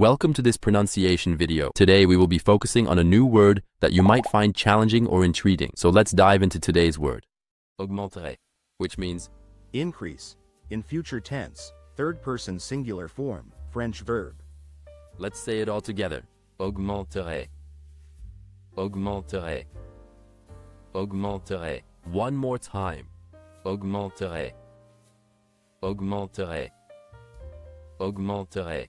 Welcome to this pronunciation video. Today we will be focusing on a new word that you might find challenging or intriguing. So let's dive into today's word. Augmenterait, which means Increase. In future tense, third person singular form, French verb. Let's say it all together. Augmenterait. Augmenterait. Augmenterait. One more time. Augmenterait. Augmenterait. Augmenterait.